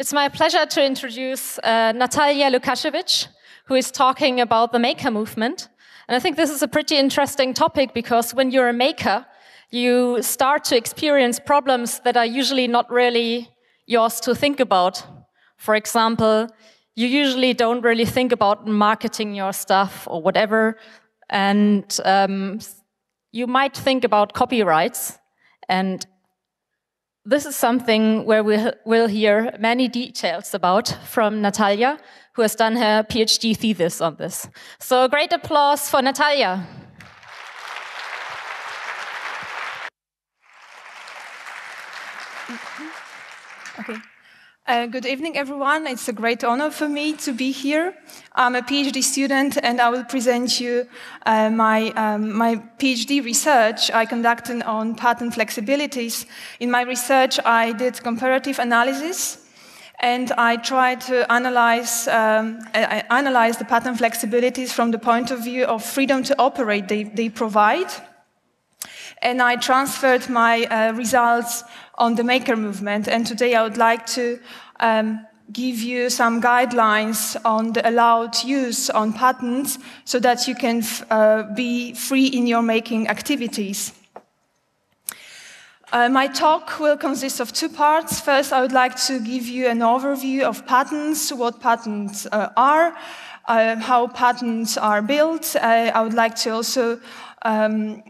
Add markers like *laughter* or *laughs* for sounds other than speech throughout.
It's my pleasure to introduce uh, Natalia Lukashevich, who is talking about the maker movement. And I think this is a pretty interesting topic because when you're a maker, you start to experience problems that are usually not really yours to think about. For example, you usually don't really think about marketing your stuff or whatever. And um, you might think about copyrights. And this is something where we will hear many details about from Natalia, who has done her PhD thesis on this. So, great applause for Natalia. Okay. Uh, good evening, everyone. It's a great honor for me to be here. I'm a PhD student, and I will present you uh, my, um, my PhD research I conducted on patent flexibilities. In my research, I did comparative analysis, and I tried to analyze, um, analyze the patent flexibilities from the point of view of freedom to operate they, they provide. And I transferred my uh, results on the maker movement. And today I would like to um, give you some guidelines on the allowed use on patents so that you can uh, be free in your making activities. Uh, my talk will consist of two parts. First, I would like to give you an overview of patents, what patents uh, are, uh, how patents are built. Uh, I would like to also um,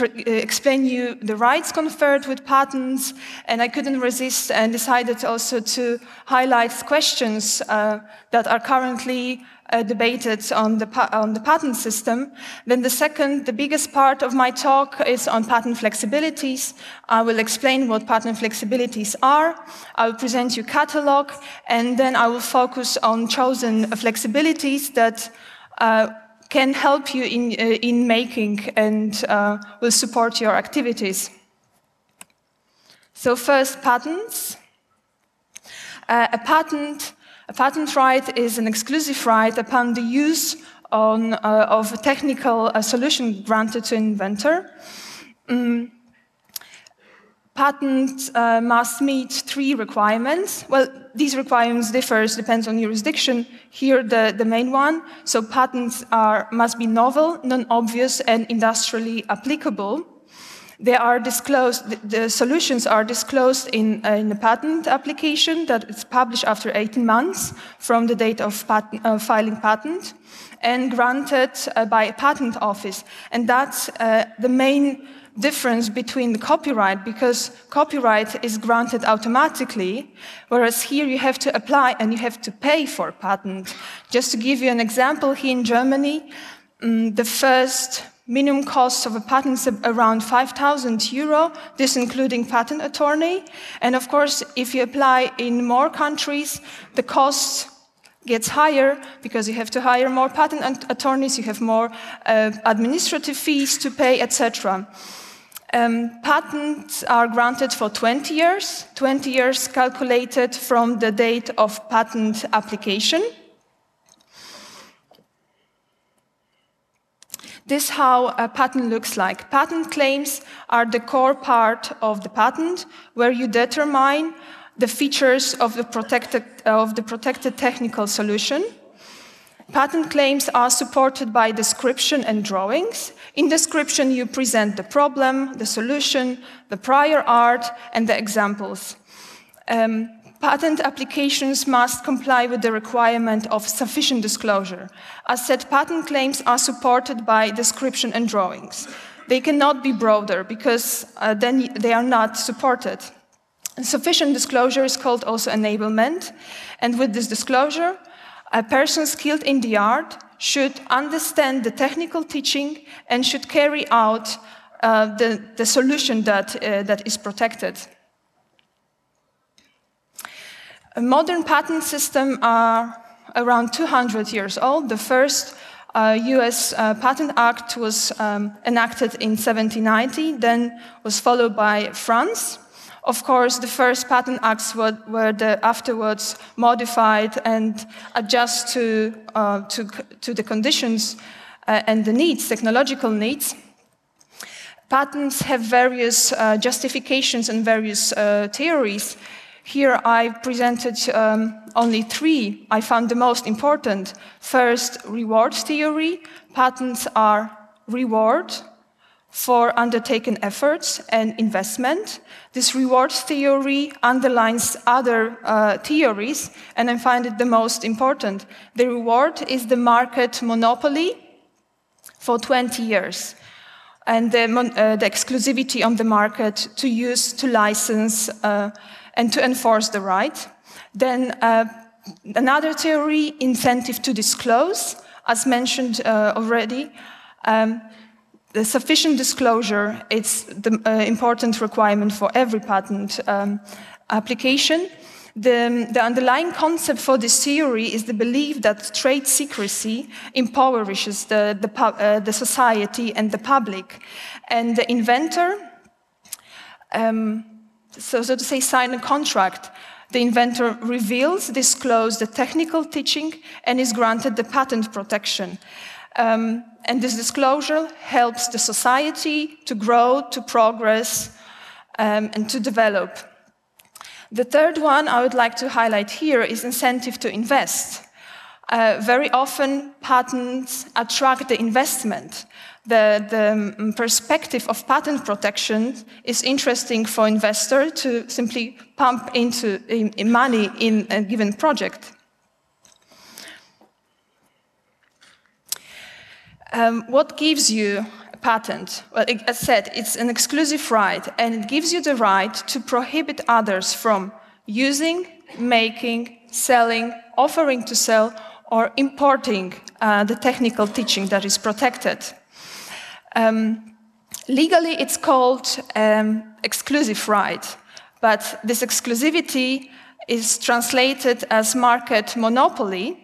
uh, explain you the rights conferred with patents, and I couldn't resist and decided also to highlight questions uh, that are currently uh, debated on the, on the patent system. Then the second, the biggest part of my talk is on patent flexibilities. I will explain what patent flexibilities are. I will present you catalog, and then I will focus on chosen flexibilities that uh, can help you in, uh, in making and uh, will support your activities. So first, patents. Uh, a patent, a patent right is an exclusive right upon the use on, uh, of a technical uh, solution granted to inventor. Mm, patent uh, must meet three requirements. Well, these requirements differ, depends on jurisdiction. Here, the, the main one. So patents are, must be novel, non-obvious, and industrially applicable. They are disclosed, the, the solutions are disclosed in, uh, in a patent application that is published after 18 months from the date of patent, uh, filing patent and granted uh, by a patent office. And that's uh, the main difference between the copyright because copyright is granted automatically, whereas here you have to apply and you have to pay for a patent. Just to give you an example, here in Germany, um, the first minimum cost of a patent is around 5,000 euro, this including patent attorney. And of course, if you apply in more countries, the cost gets higher because you have to hire more patent attorneys, you have more uh, administrative fees to pay, etc. Um, patents are granted for 20 years, 20 years calculated from the date of patent application. This is how a patent looks like. Patent claims are the core part of the patent, where you determine the features of the protected, of the protected technical solution. Patent claims are supported by description and drawings. In description, you present the problem, the solution, the prior art, and the examples. Um, patent applications must comply with the requirement of sufficient disclosure. As said, patent claims are supported by description and drawings. They cannot be broader because uh, then they are not supported. Sufficient disclosure is called also enablement, and with this disclosure, a person skilled in the art should understand the technical teaching and should carry out uh, the, the, solution that, uh, that is protected. A modern patent system are around 200 years old. The first uh, US uh, Patent Act was um, enacted in 1790, then was followed by France. Of course, the first patent acts were, were afterwards modified and adjust to, uh, to, to, the conditions uh, and the needs, technological needs. Patents have various uh, justifications and various uh, theories. Here I presented um, only three I found the most important. First, reward theory. Patents are reward for undertaken efforts and investment. This reward theory underlines other uh, theories, and I find it the most important. The reward is the market monopoly for 20 years and the, uh, the exclusivity on the market to use, to license, uh, and to enforce the right. Then uh, another theory, incentive to disclose, as mentioned uh, already. Um, the sufficient disclosure is the uh, important requirement for every patent um, application. The, the, underlying concept for this theory is the belief that trade secrecy impoverishes the, the, uh, the society and the public. And the inventor, um, so, so to say, sign a contract. The inventor reveals, discloses the technical teaching, and is granted the patent protection. Um, and this disclosure helps the society to grow, to progress, um, and to develop. The third one I would like to highlight here is incentive to invest. Uh, very often, patents attract the investment. The, the um, perspective of patent protection is interesting for investor to simply pump into in, in money in a given project. Um, what gives you a patent? Well, as I said, it's an exclusive right, and it gives you the right to prohibit others from using, making, selling, offering to sell, or importing uh, the technical teaching that is protected. Um, legally, it's called um, exclusive right, but this exclusivity is translated as market monopoly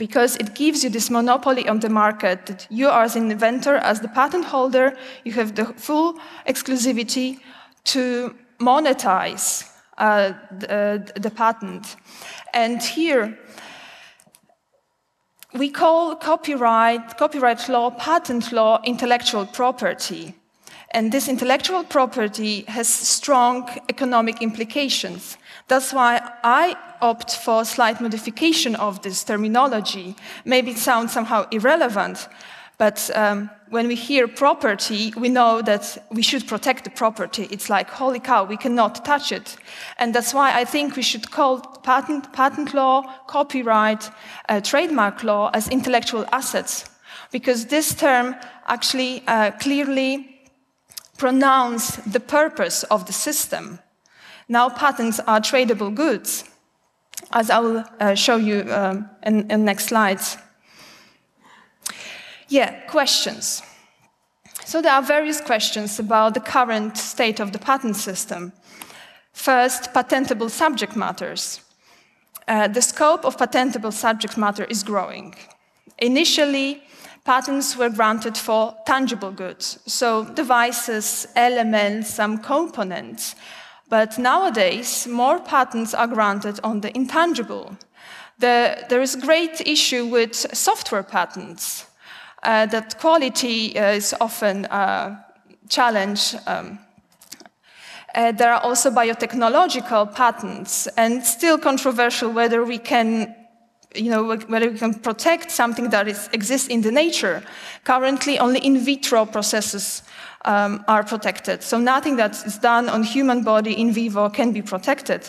because it gives you this monopoly on the market that you as an inventor, as the patent holder, you have the full exclusivity to monetize uh, the, uh, the patent. And here, we call copyright, copyright law, patent law, intellectual property. And this intellectual property has strong economic implications. That's why I opt for a slight modification of this terminology. Maybe it sounds somehow irrelevant, but um, when we hear property, we know that we should protect the property. It's like, holy cow, we cannot touch it. And that's why I think we should call patent, patent law, copyright, uh, trademark law as intellectual assets. Because this term actually uh, clearly pronounce the purpose of the system. Now patents are tradable goods, as I will uh, show you um, in, in next slides. Yeah, questions. So there are various questions about the current state of the patent system. First, patentable subject matters. Uh, the scope of patentable subject matter is growing. Initially, patents were granted for tangible goods, so devices, elements, some components. But nowadays, more patents are granted on the intangible. The, there is a great issue with software patents. Uh, that quality is often a challenge. Um, uh, there are also biotechnological patents, and still controversial whether we can, you know, whether we can protect something that is, exists in the nature. Currently, only in vitro processes um, are protected. So nothing that is done on human body in vivo can be protected.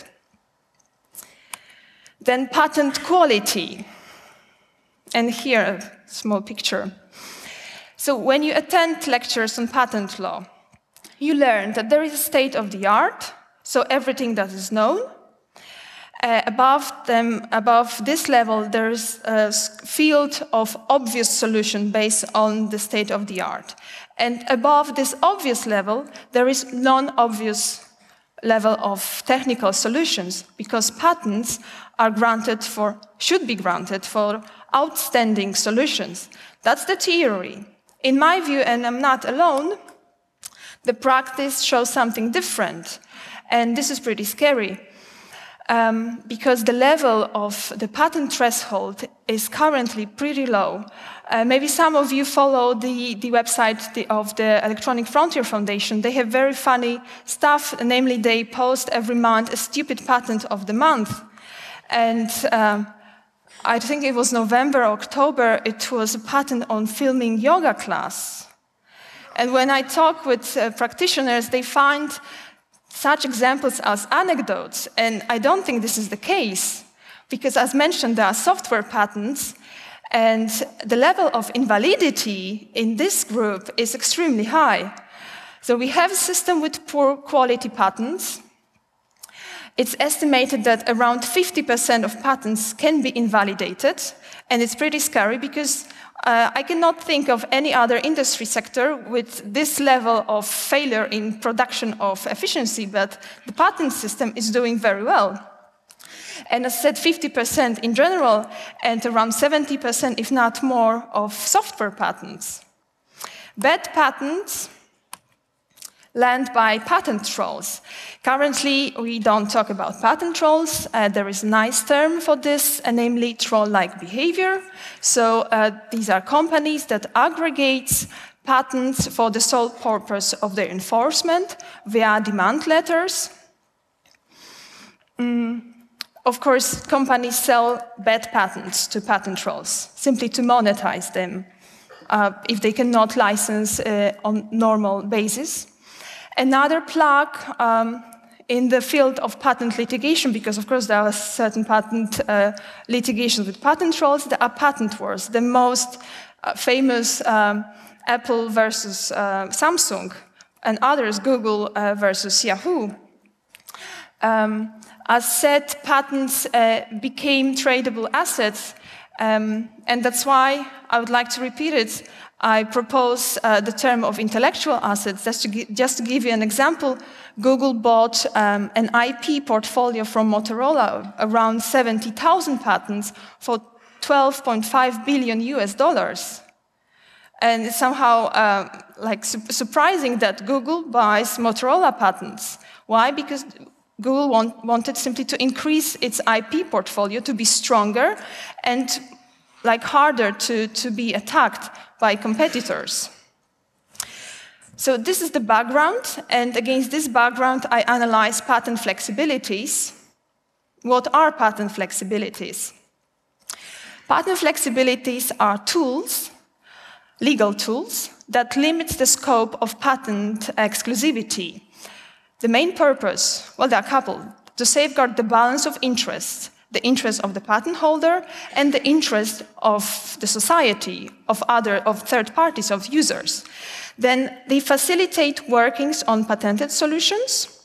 Then patent quality. And here, a small picture. So when you attend lectures on patent law, you learn that there is a state of the art, so everything that is known. Uh, above them, above this level, there's a field of obvious solution based on the state of the art. And above this obvious level, there is non-obvious level of technical solutions because patents are granted for, should be granted for outstanding solutions. That's the theory. In my view, and I'm not alone, the practice shows something different. And this is pretty scary. Um, because the level of the patent threshold is currently pretty low. Uh, maybe some of you follow the, the website of the Electronic Frontier Foundation. They have very funny stuff, namely, they post every month a stupid patent of the month. And um, I think it was November, October, it was a patent on filming yoga class. And when I talk with uh, practitioners, they find such examples as anecdotes, and I don't think this is the case, because as mentioned, there are software patents, and the level of invalidity in this group is extremely high. So we have a system with poor quality patents. It's estimated that around 50% of patents can be invalidated, and it's pretty scary because uh, I cannot think of any other industry sector with this level of failure in production of efficiency, but the patent system is doing very well. And as I said, 50% in general, and around 70%, if not more, of software patents. Bad patents land by patent trolls. Currently, we don't talk about patent trolls. Uh, there is a nice term for this, uh, namely troll-like behavior. So uh, these are companies that aggregate patents for the sole purpose of their enforcement via demand letters. Mm. Of course, companies sell bad patents to patent trolls, simply to monetize them uh, if they cannot license uh, on normal basis. Another plug um, in the field of patent litigation, because of course there are certain patent uh, litigations with patent trolls, there are patent wars. The most uh, famous um, Apple versus uh, Samsung, and others, Google uh, versus Yahoo. Um, as said, patents uh, became tradable assets, um, and that's why I would like to repeat it. I propose uh, the term of intellectual assets. Just to, just to, give you an example, Google bought um, an IP portfolio from Motorola, around 70,000 patents, for 12.5 billion US dollars. And it's somehow uh, like su surprising that Google buys Motorola patents. Why? Because Google want, wanted simply to increase its IP portfolio to be stronger and like harder to, to be attacked by competitors. So this is the background, and against this background, I analyze patent flexibilities. What are patent flexibilities? Patent flexibilities are tools, legal tools, that limit the scope of patent exclusivity. The main purpose, well, there are couple, to safeguard the balance of interests the interest of the patent holder and the interest of the society, of other, of third parties, of users. Then they facilitate workings on patented solutions.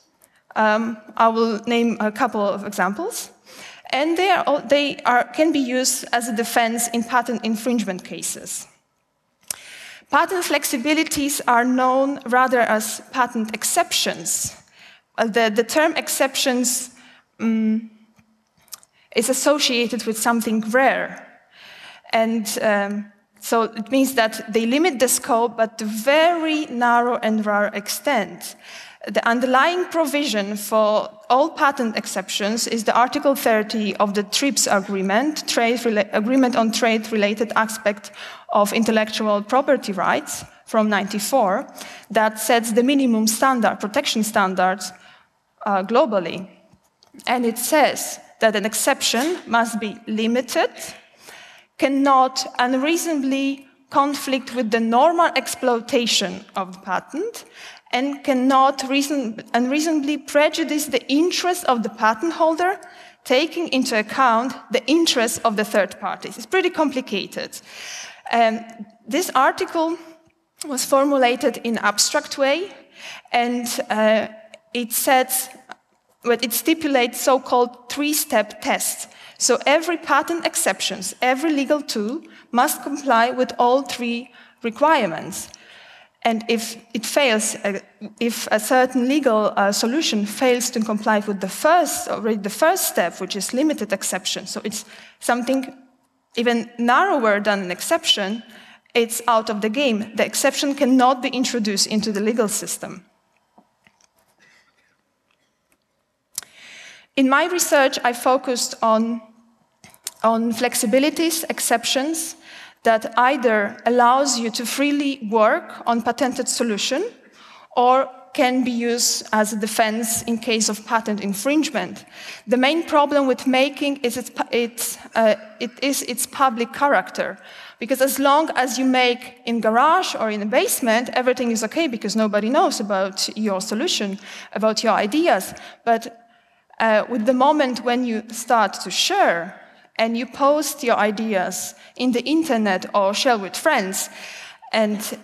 Um, I will name a couple of examples. And they, are, they are, can be used as a defense in patent infringement cases. Patent flexibilities are known rather as patent exceptions. Uh, the, the term exceptions um, is associated with something rare. And um, so it means that they limit the scope, but to very narrow and rare extent. The underlying provision for all patent exceptions is the Article 30 of the TRIPS agreement, trade agreement on trade-related aspect of intellectual property rights from 94, that sets the minimum standard, protection standards uh, globally. And it says that an exception must be limited, cannot unreasonably conflict with the normal exploitation of the patent, and cannot reason, unreasonably prejudice the interests of the patent holder, taking into account the interests of the third parties. It's pretty complicated. Um, this article was formulated in abstract way, and uh, it sets but it stipulates so-called three-step tests. So every patent exceptions, every legal tool must comply with all three requirements. And if it fails, uh, if a certain legal uh, solution fails to comply with the first, already the first step, which is limited exception, so it's something even narrower than an exception, it's out of the game. The exception cannot be introduced into the legal system. In my research, I focused on, on flexibilities, exceptions, that either allows you to freely work on patented solution or can be used as a defense in case of patent infringement. The main problem with making is its, its, uh, it is its public character. Because as long as you make in garage or in a basement, everything is okay because nobody knows about your solution, about your ideas. But uh, with the moment when you start to share and you post your ideas in the internet or share with friends, and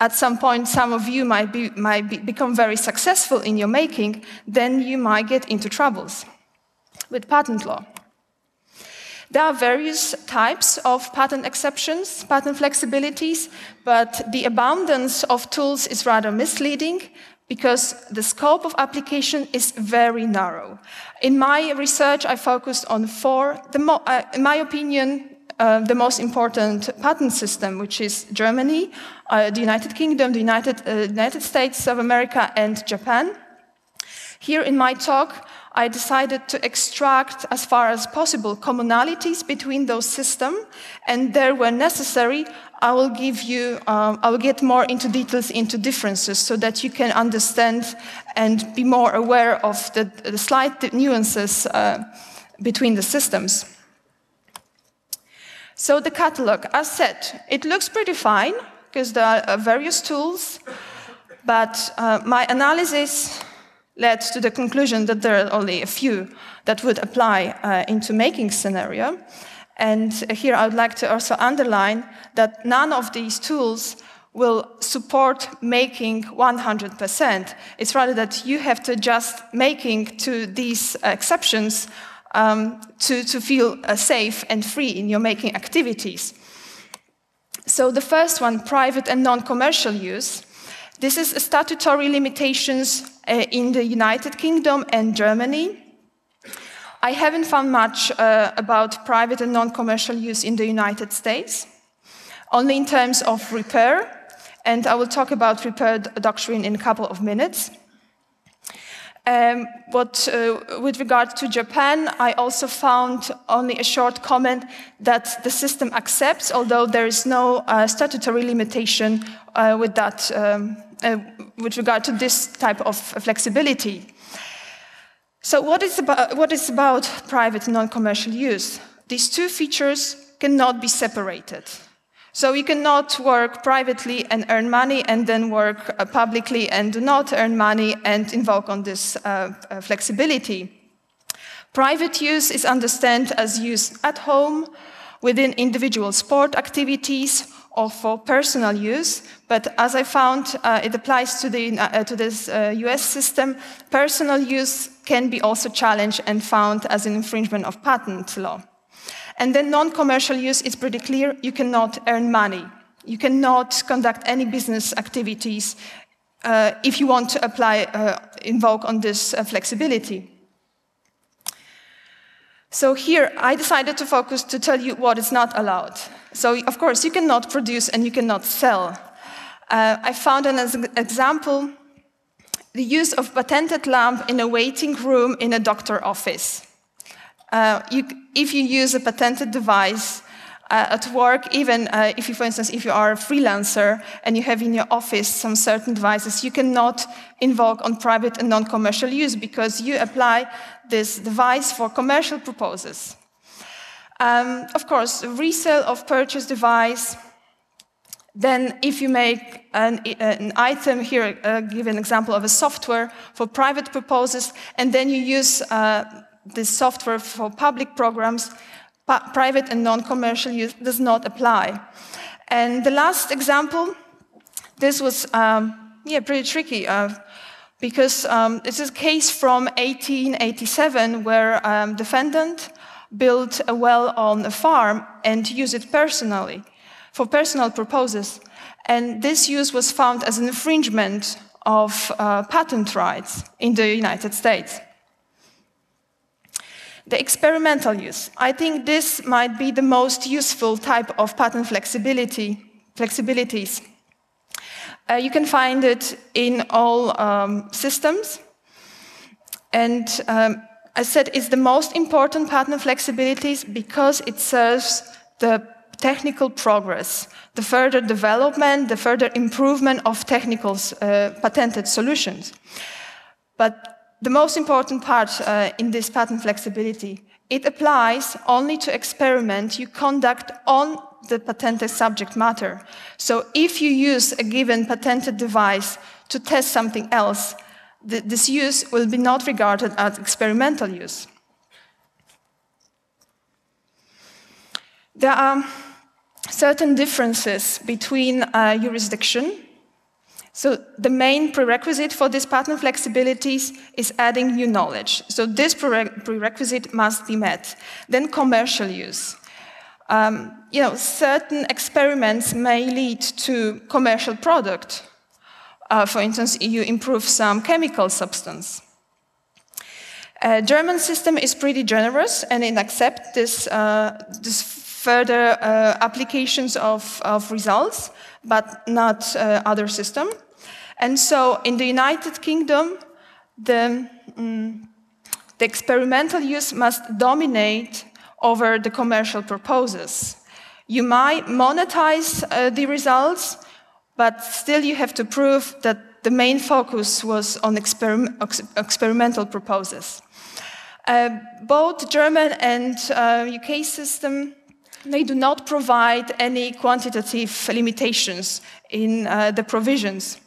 at some point some of you might, be, might be, become very successful in your making, then you might get into troubles with patent law. There are various types of patent exceptions, patent flexibilities, but the abundance of tools is rather misleading because the scope of application is very narrow. In my research, I focused on four, uh, in my opinion, uh, the most important patent system, which is Germany, uh, the United Kingdom, the United, uh, United States of America, and Japan. Here in my talk, I decided to extract as far as possible commonalities between those systems, and there where necessary, I will give you, um, I will get more into details into differences so that you can understand and be more aware of the, the slight nuances uh, between the systems. So the catalog, as said, it looks pretty fine because there are uh, various tools, but uh, my analysis led to the conclusion that there are only a few that would apply uh, into making scenario. And here I would like to also underline that none of these tools will support making 100%. It's rather that you have to adjust making to these exceptions um, to, to feel uh, safe and free in your making activities. So the first one, private and non-commercial use. This is statutory limitations uh, in the United Kingdom and Germany. I haven't found much uh, about private and non-commercial use in the United States, only in terms of repair, and I will talk about repair doctrine in a couple of minutes. Um, uh, with regard to Japan, I also found only a short comment that the system accepts, although there is no uh, statutory limitation uh, with that, um, uh, with regard to this type of flexibility. So, what is about, what is about private non-commercial use? These two features cannot be separated. So you cannot work privately and earn money and then work uh, publicly and do not earn money and invoke on this uh, uh, flexibility. Private use is understood as use at home, within individual sport activities, or for personal use. But as I found, uh, it applies to, the, uh, to this US uh, system. Personal use can be also challenged and found as an infringement of patent law. And then non-commercial use is pretty clear. You cannot earn money. You cannot conduct any business activities uh, if you want to apply, uh, invoke on this uh, flexibility. So here, I decided to focus to tell you what is not allowed. So of course, you cannot produce and you cannot sell. Uh, I found an example, the use of patented lamp in a waiting room in a doctor office. Uh, you, if you use a patented device uh, at work, even uh, if you, for instance, if you are a freelancer and you have in your office some certain devices, you cannot invoke on private and non-commercial use because you apply this device for commercial purposes. Um, of course, resale of purchase device. Then, if you make an, an item here, uh, give an example of a software for private purposes, and then you use uh, this software for public programs, private and non-commercial use does not apply. And the last example, this was um, yeah pretty tricky uh, because um, is a case from 1887 where um, defendant built a well on a farm and use it personally for personal purposes. And this use was found as an infringement of uh, patent rights in the United States. The experimental use. I think this might be the most useful type of patent flexibility, flexibilities. Uh, you can find it in all um, systems. And um, I said it's the most important patent flexibilities because it serves the technical progress, the further development, the further improvement of technical uh, patented solutions. But the most important part uh, in this patent flexibility, it applies only to experiment you conduct on the patented subject matter. So if you use a given patented device to test something else, th this use will be not regarded as experimental use. There are certain differences between uh, jurisdiction. So the main prerequisite for this patent flexibilities is adding new knowledge. So this prerequisite must be met. Then commercial use. Um, you know, certain experiments may lead to commercial product. Uh, for instance, you improve some chemical substance. Uh, German system is pretty generous and it accepts this, uh, this further uh, applications of, of, results, but not uh, other system. And so in the United Kingdom, the, um, the experimental use must dominate over the commercial purposes. You might monetize uh, the results, but still you have to prove that the main focus was on experimental purposes. Uh, both German and uh, UK system they do not provide any quantitative limitations in uh, the provisions.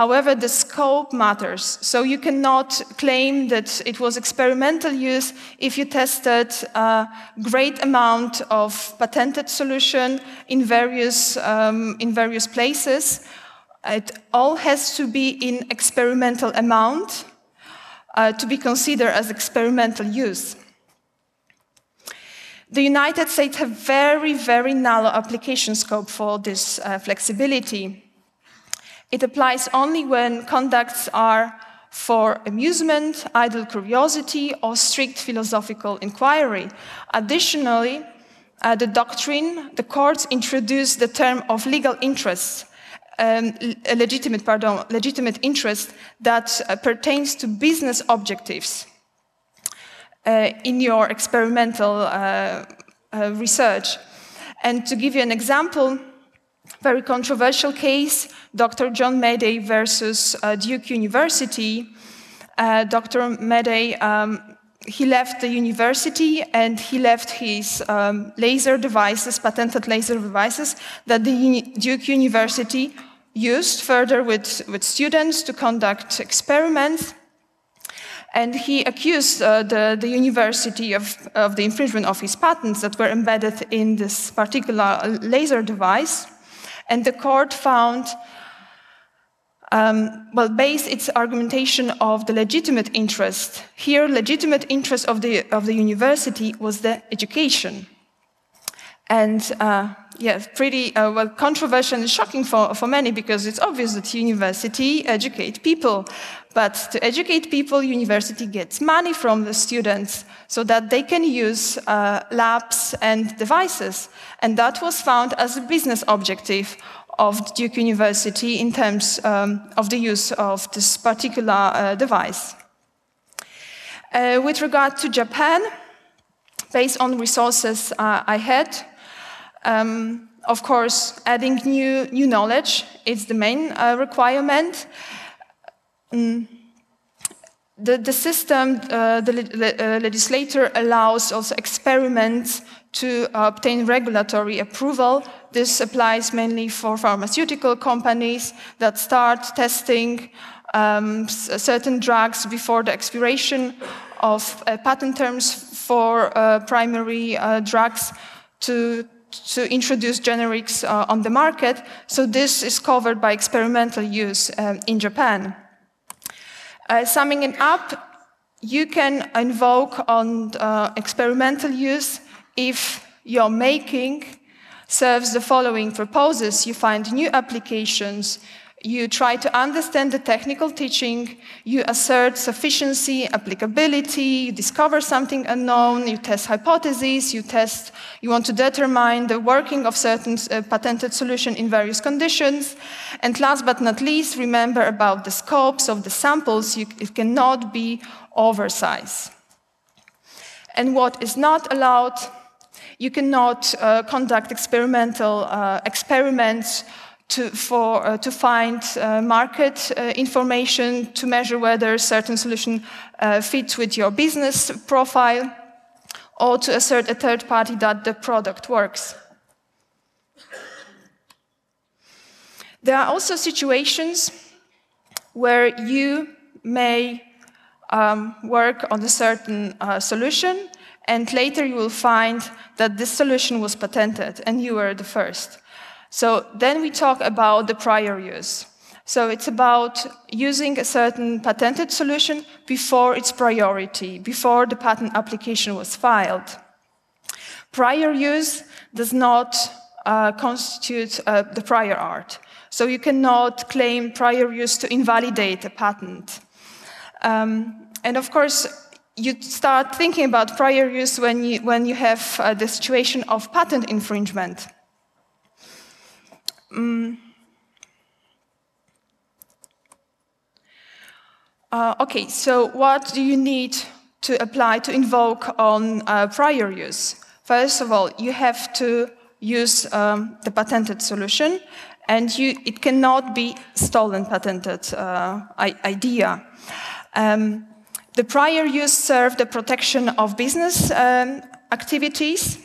However, the scope matters. So you cannot claim that it was experimental use if you tested a great amount of patented solution in various, um, in various places. It all has to be in experimental amount uh, to be considered as experimental use. The United States have very, very narrow application scope for this uh, flexibility. It applies only when conducts are for amusement, idle curiosity, or strict philosophical inquiry. Additionally, uh, the doctrine, the courts introduced the term of legal interest, um, legitimate, pardon, legitimate interest that uh, pertains to business objectives uh, in your experimental uh, uh, research. And to give you an example, very controversial case, Dr. John Madey versus Duke University. Dr. Madey um, he left the university and he left his um, laser devices, patented laser devices, that the Duke University used further with, with students to conduct experiments. And he accused uh, the, the, university of, of, the infringement of his patents that were embedded in this particular laser device. And the court found, um, well, based its argumentation of the legitimate interest. Here, legitimate interest of the, of the university was the education. And uh, yeah, pretty uh, well controversial and shocking for, for many because it's obvious that university educate people. But to educate people, university gets money from the students so that they can use uh, labs and devices. And that was found as a business objective of Duke University in terms um, of the use of this particular uh, device. Uh, with regard to Japan, based on resources uh, I had, um, of course, adding new, new knowledge is the main uh, requirement. Mm. The, the, system, uh, the le uh, legislator allows also experiments to obtain regulatory approval. This applies mainly for pharmaceutical companies that start testing um, certain drugs before the expiration of uh, patent terms for uh, primary uh, drugs to to introduce generics uh, on the market. So this is covered by experimental use um, in Japan. Uh, summing it up, you can invoke on uh, experimental use if your making serves the following purposes. You find new applications, you try to understand the technical teaching, you assert sufficiency, applicability, you discover something unknown, you test hypotheses, you test, you want to determine the working of certain uh, patented solution in various conditions. And last but not least, remember about the scopes of the samples, you, it cannot be oversized. And what is not allowed, you cannot uh, conduct experimental uh, experiments to, for, uh, to find uh, market uh, information to measure whether a certain solution uh, fits with your business profile or to assert a third party that the product works. There are also situations where you may um, work on a certain uh, solution and later you will find that this solution was patented and you were the first. So then we talk about the prior use. So it's about using a certain patented solution before its priority, before the patent application was filed. Prior use does not uh, constitute uh, the prior art. So you cannot claim prior use to invalidate a patent. Um, and of course, you start thinking about prior use when you, when you have uh, the situation of patent infringement. Um, uh, okay, so what do you need to apply to invoke on uh, prior use? First of all, you have to use um, the patented solution, and you, it cannot be stolen patented uh, idea. Um, the prior use served the protection of business um, activities.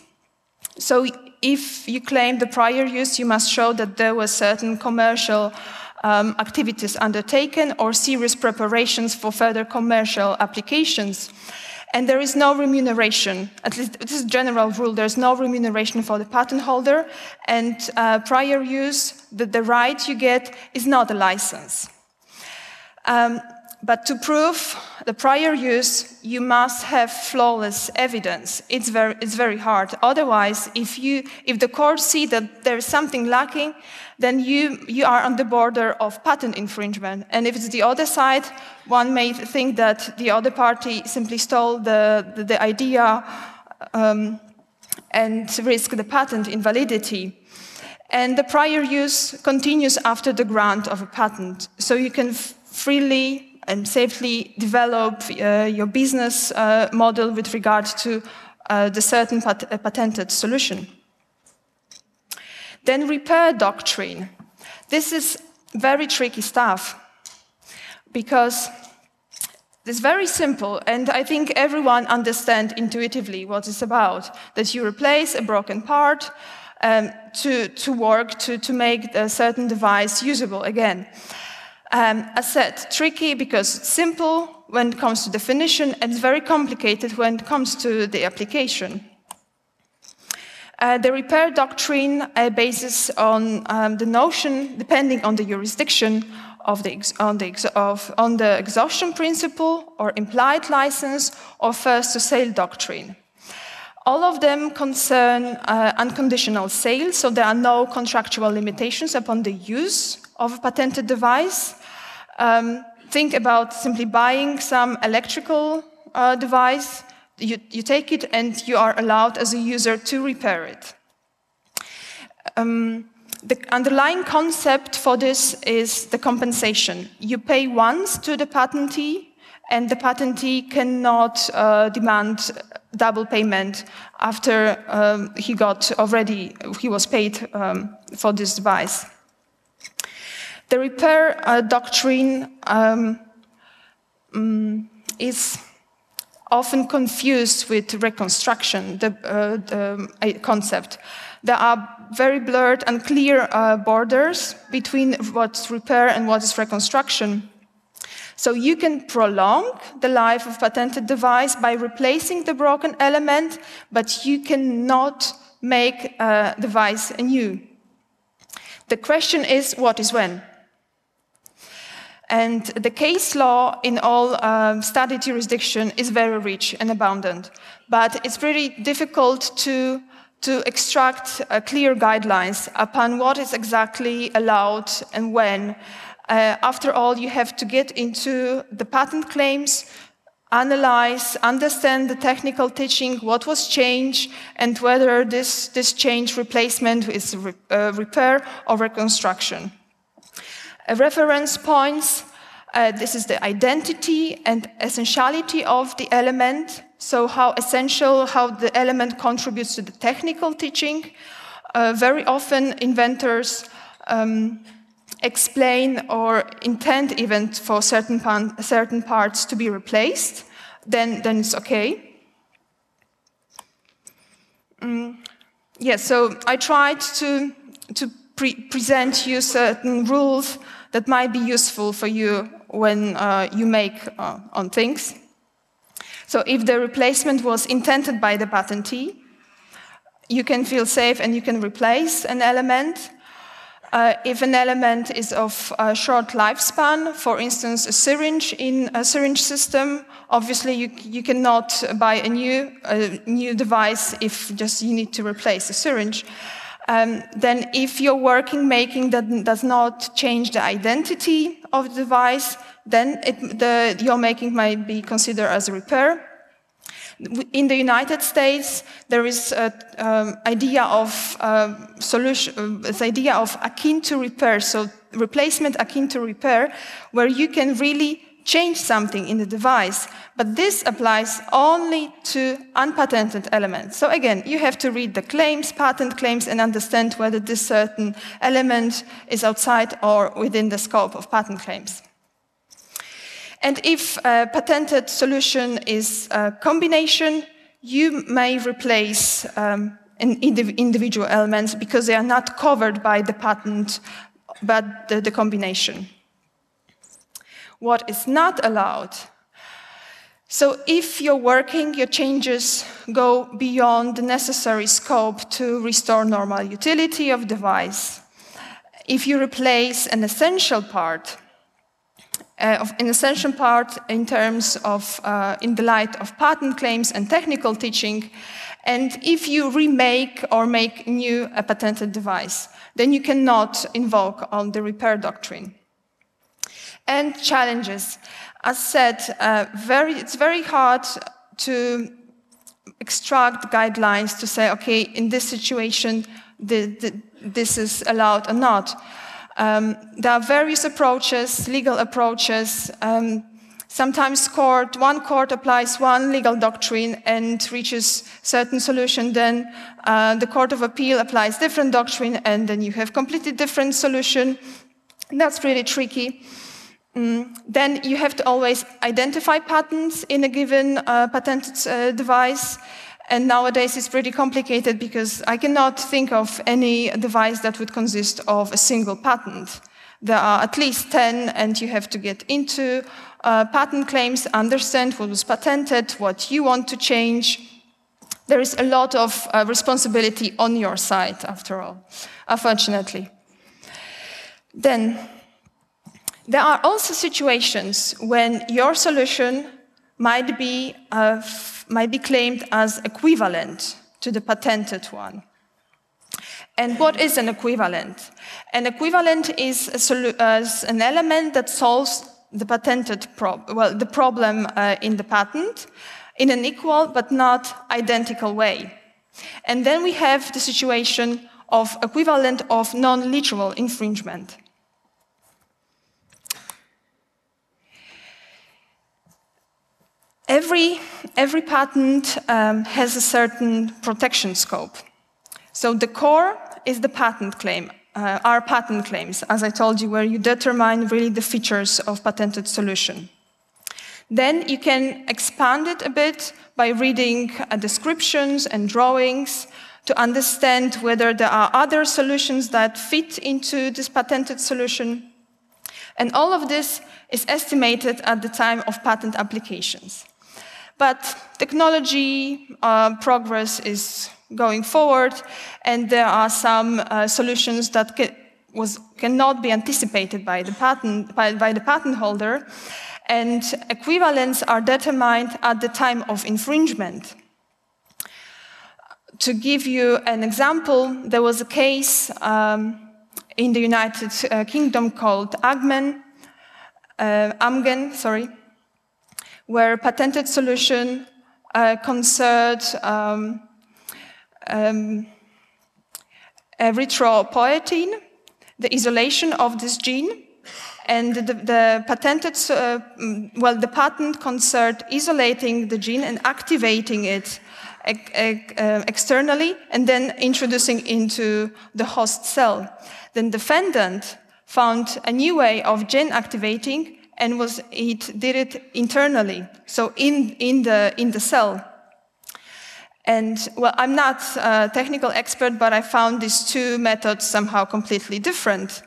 So if you claim the prior use, you must show that there were certain commercial um, activities undertaken or serious preparations for further commercial applications. And there is no remuneration, at least this is a general rule, there's no remuneration for the patent holder, and uh, prior use, the, the, right you get is not a license. Um, but to prove the prior use, you must have flawless evidence. It's very, it's very hard. Otherwise, if, you, if the court see that there's something lacking, then you, you are on the border of patent infringement. And if it's the other side, one may think that the other party simply stole the, the, the idea um, and risk the patent invalidity. And the prior use continues after the grant of a patent. So you can freely and safely develop uh, your business uh, model with regard to uh, the certain pat patented solution. Then repair doctrine. This is very tricky stuff because it's very simple, and I think everyone understands intuitively what it's about. That you replace a broken part um, to, to work to, to make a certain device usable again. Um, as said, tricky because it's simple when it comes to definition and very complicated when it comes to the application. Uh, the repair doctrine uh, bases on um, the notion, depending on the jurisdiction, of the on, the of, on the exhaustion principle or implied license or first to sale doctrine. All of them concern uh, unconditional sale, so there are no contractual limitations upon the use of a patented device. Um, think about simply buying some electrical uh, device, you, you, take it and you are allowed as a user to repair it. Um, the underlying concept for this is the compensation. You pay once to the patentee, and the patentee cannot uh, demand double payment after um, he got already, he was paid um, for this device. The repair uh, doctrine um, um, is often confused with reconstruction, the, uh, the concept. There are very blurred and clear uh, borders between what's repair and what is reconstruction. So you can prolong the life of patented device by replacing the broken element, but you cannot make a device anew. The question is, what is when? And the case law in all um, study jurisdiction is very rich and abundant, but it's pretty difficult to, to extract uh, clear guidelines upon what is exactly allowed and when. Uh, after all, you have to get into the patent claims, analyze, understand the technical teaching, what was changed, and whether this, this change replacement is re uh, repair or reconstruction reference points. Uh, this is the identity and essentiality of the element. so how essential, how the element contributes to the technical teaching. Uh, very often inventors um, explain or intend even for certain, certain parts to be replaced, then, then it's okay. Mm, yes, yeah, so I tried to, to pre present you certain rules that might be useful for you when uh, you make uh, on things. So if the replacement was intended by the patentee, you can feel safe and you can replace an element. Uh, if an element is of a short lifespan, for instance, a syringe in a syringe system, obviously you, you cannot buy a new, a new device if just you need to replace a syringe. Um, then if your working making that does not change the identity of the device, then it, the, your making might be considered as a repair. In the United States, there is an um, idea of uh, solution, the idea of akin to repair, so replacement akin to repair, where you can really change something in the device, but this applies only to unpatented elements. So again, you have to read the claims, patent claims, and understand whether this certain element is outside or within the scope of patent claims. And if a patented solution is a combination, you may replace um, individual elements because they are not covered by the patent, but the, the combination. What is not allowed so if you're working, your changes go beyond the necessary scope to restore normal utility of device. If you replace an essential part, uh, of an essential part in terms of, uh, in the light of patent claims and technical teaching. And if you remake or make new a patented device, then you cannot invoke on the repair doctrine. And challenges. As said, uh, very, it's very hard to extract guidelines to say, okay, in this situation, the, the, this is allowed or not. Um, there are various approaches, legal approaches. Um, sometimes court, one court applies one legal doctrine and reaches certain solution. Then uh, the court of appeal applies different doctrine, and then you have completely different solution. That's really tricky. Mm. Then you have to always identify patents in a given uh, patented uh, device. And nowadays it's pretty complicated because I cannot think of any device that would consist of a single patent. There are at least 10 and you have to get into uh, patent claims, understand what was patented, what you want to change. There is a lot of uh, responsibility on your side, after all, unfortunately. Then, there are also situations when your solution might be might be claimed as equivalent to the patented one. And what is an equivalent? An equivalent is an element that solves the patented prob well, the problem uh, in the patent in an equal but not identical way. And then we have the situation of equivalent of non-literal infringement. Every, every patent um, has a certain protection scope. So the core is the patent claim, uh, our patent claims, as I told you, where you determine really the features of patented solution. Then you can expand it a bit by reading uh, descriptions and drawings to understand whether there are other solutions that fit into this patented solution. And all of this is estimated at the time of patent applications. But technology uh, progress is going forward, and there are some uh, solutions that can, was, cannot be anticipated by the patent, by, by the patent holder, and equivalents are determined at the time of infringement. To give you an example, there was a case um, in the United uh, Kingdom called Agmen, uh, Amgen, sorry, where a patented solution uh, concerned um, um, erythropoietin, the isolation of this gene, And the, the patented, uh, mm, well, the patent concerned isolating the gene and activating it uh, externally and then introducing into the host cell. Then the defendant found a new way of gene activating and was it did it internally, so in, in, the, in the cell. And well, I'm not a technical expert, but I found these two methods somehow completely different.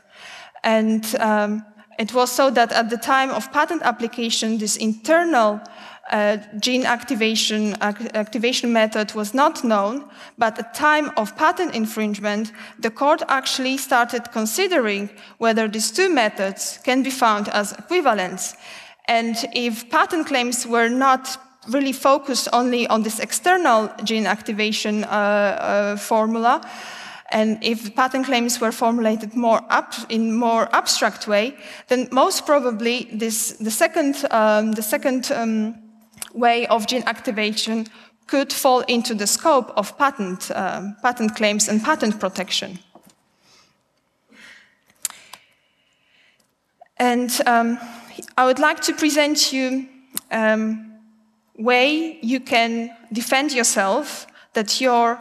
And um, it was so that at the time of patent application, this internal uh, gene activation, activation method was not known, but at time of patent infringement, the court actually started considering whether these two methods can be found as equivalents. And if patent claims were not really focused only on this external gene activation uh, uh, formula, and if patent claims were formulated more up, in more abstract way, then most probably this, the second, um, the second um, way of gene activation could fall into the scope of patent, uh, patent claims and patent protection. And um, I would like to present you um, way you can defend yourself that your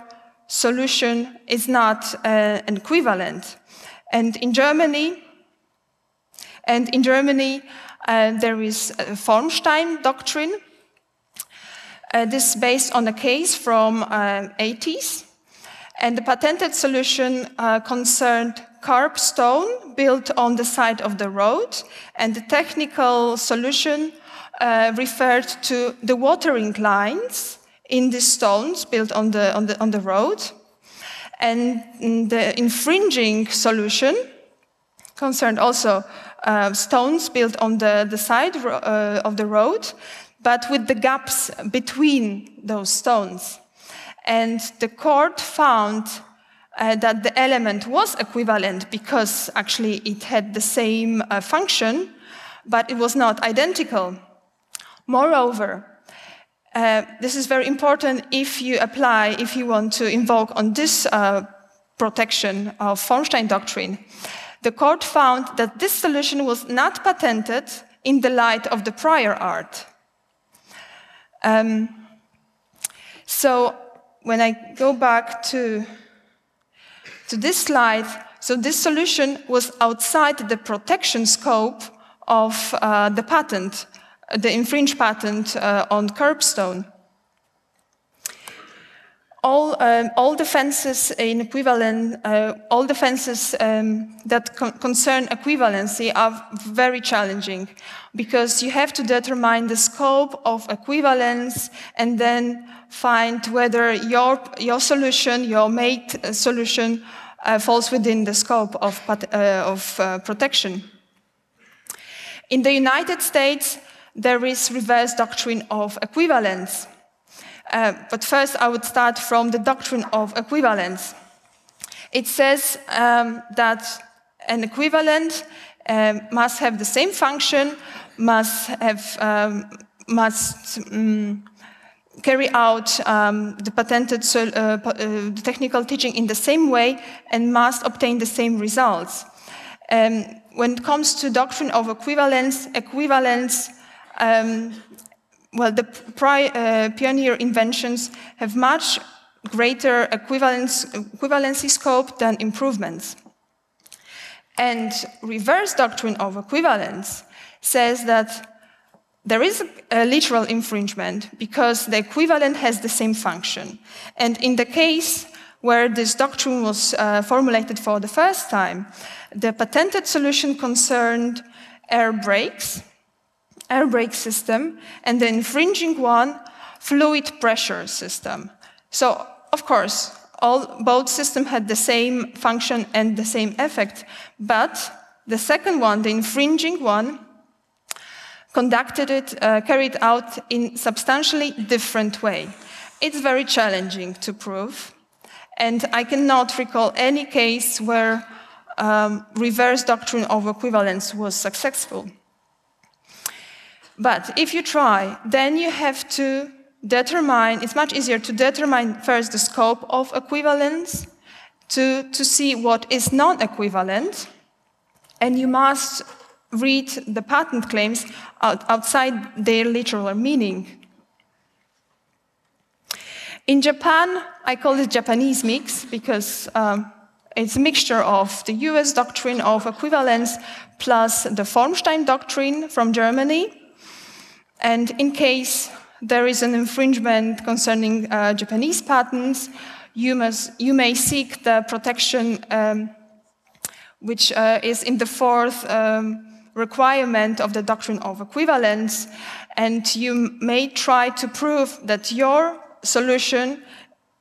solution is not uh, an equivalent. And in Germany, and in Germany, uh, there is a Formstein doctrine, uh, this is based on a case from uh, 80s. And the patented solution uh, concerned stone built on the side of the road. And the technical solution uh, referred to the watering lines in the stones built on the, on the, on the road. And the infringing solution concerned also uh, stones built on the, the side uh, of the road but with the gaps between those stones. And the court found uh, that the element was equivalent because actually it had the same uh, function, but it was not identical. Moreover, uh, this is very important if you apply, if you want to invoke on this uh, protection of Formstein doctrine. The court found that this solution was not patented in the light of the prior art. Um, so when I go back to, to this slide, so this solution was outside the protection scope of uh, the patent, the infringed patent uh, on curbstone all, um, all defenses in equivalent, uh, all defenses um, that con concern equivalency are very challenging because you have to determine the scope of equivalence and then find whether your, your solution, your mate solution, uh, falls within the scope of, uh, of uh, protection. In the United States, there is reverse doctrine of equivalence. Uh, but first, I would start from the doctrine of equivalence. It says um, that an equivalent um, must have the same function, must have um, must um, carry out um, the patented uh, uh, technical teaching in the same way, and must obtain the same results. Um, when it comes to doctrine of equivalence, equivalence well, the uh, pioneer inventions have much greater equivalence, equivalency scope than improvements. And reverse doctrine of equivalence says that there is a, a literal infringement because the equivalent has the same function. And in the case where this doctrine was uh, formulated for the first time, the patented solution concerned air brakes, air brake system, and the infringing one, fluid pressure system. So, of course, all, both systems had the same function and the same effect, but the second one, the infringing one, conducted it, uh, carried out in substantially different way. It's very challenging to prove, and I cannot recall any case where um, reverse doctrine of equivalence was successful. But if you try, then you have to determine, it's much easier to determine first the scope of equivalence, to, to see what is non equivalent, and you must read the patent claims out, outside their literal meaning. In Japan, I call it Japanese mix because um, it's a mixture of the US doctrine of equivalence plus the Formstein doctrine from Germany. And in case there is an infringement concerning uh, Japanese patents, you, must, you may seek the protection um, which uh, is in the fourth um, requirement of the doctrine of equivalence, and you may try to prove that your solution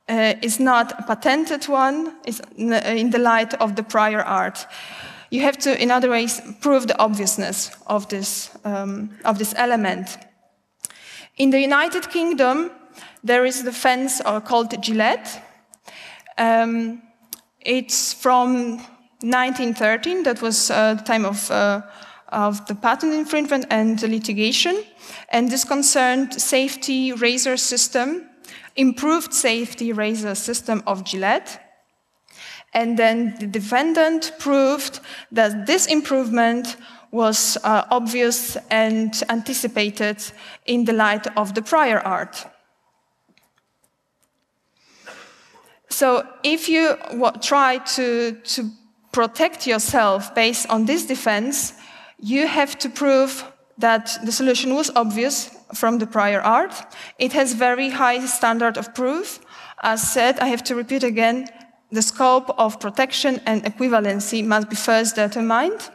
uh, is not a patented one, is in the light of the prior art. You have to, in other ways, prove the obviousness of this, um, of this element. In the United Kingdom, there is the fence uh, called Gillette. Um, it's from 1913, that was uh, the time of, uh, of the patent infringement and the litigation. And this concerned safety razor system, improved safety razor system of Gillette. And then the defendant proved that this improvement was uh, obvious and anticipated in the light of the prior art. So if you try to, to protect yourself based on this defense, you have to prove that the solution was obvious from the prior art. It has very high standard of proof. As said, I have to repeat again, the scope of protection and equivalency must be first determined.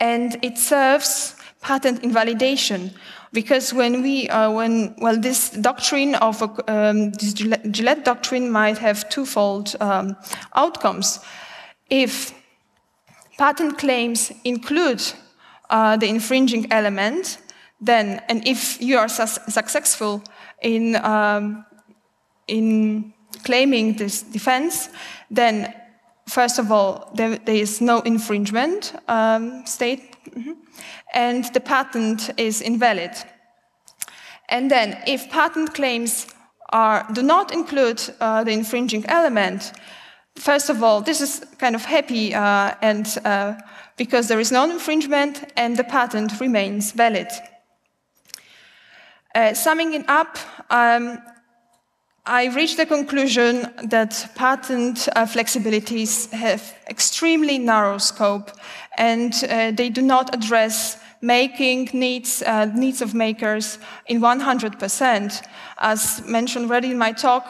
And it serves patent invalidation because when we, uh, when, well, this doctrine of, um, this Gillette doctrine might have twofold um, outcomes. If patent claims include uh, the infringing element, then, and if you are su successful in, um, in claiming this defense, then first of all, there, there is no infringement um, state, mm -hmm, and the patent is invalid. And then, if patent claims are, do not include uh, the infringing element, First of all, this is kind of happy uh, and uh, because there is no infringement and the patent remains valid. Uh, summing it up, um, I reached the conclusion that patent uh, flexibilities have extremely narrow scope and uh, they do not address making needs, uh, needs of makers in 100%. As mentioned already in my talk,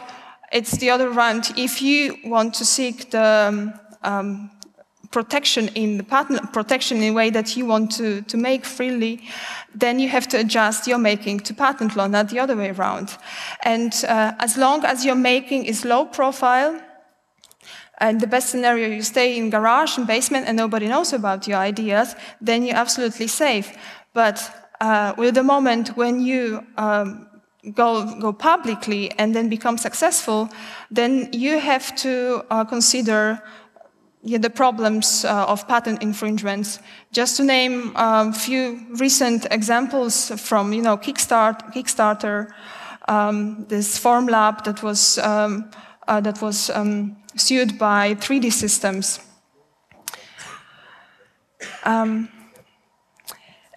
it's the other round. If you want to seek the um, protection in the patent protection in a way that you want to, to make freely, then you have to adjust your making to patent law, not the other way around. And uh, as long as your making is low profile, and the best scenario, you stay in garage and basement and nobody knows about your ideas, then you're absolutely safe. But uh, with the moment when you um, go, go publicly and then become successful, then you have to uh, consider yeah, the problems uh, of patent infringements. Just to name a um, few recent examples from you know, Kickstart, Kickstarter, um, this Formlab that was, um, uh, that was um, sued by 3D Systems. Um,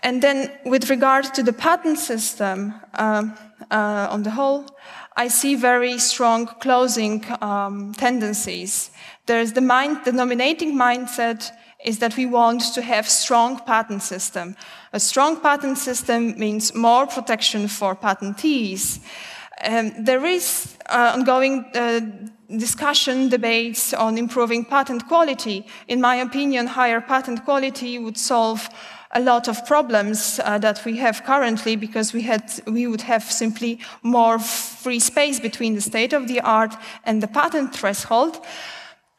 and then with regard to the patent system, um, uh, on the whole, I see very strong closing tendencies. There's the mind, the dominating mindset is that we want to have strong patent system. A strong patent system means more protection for patentees. Um, there is uh, ongoing uh, discussion, debates on improving patent quality. In my opinion, higher patent quality would solve a lot of problems uh, that we have currently because we, had, we would have simply more free space between the state of the art and the patent threshold.